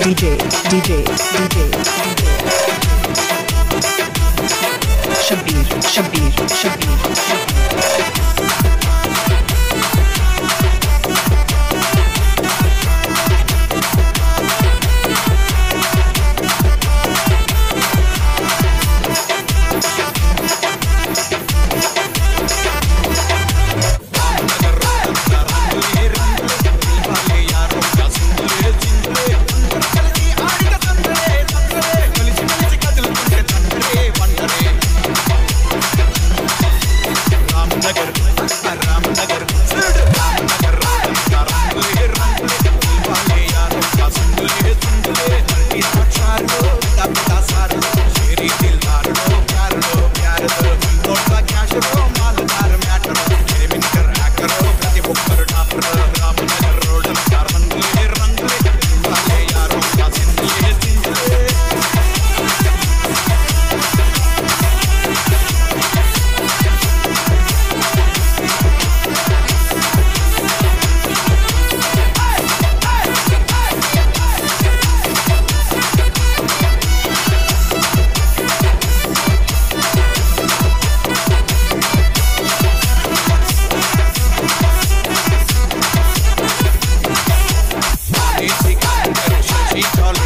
DJ, DJ, DJ, Shabir, Shabir, Shabir, Shabir. Ramnagar Ramnagar Ramnagar Ramnagar वाले यार का सुन ले सुन ले हल्की सा चार लो तपता सार लो मेरी दिल मार लो प्यार लो प्यार लो नोट का कैश लो मालदार matter criminal actor Pratibha She, she, she, she,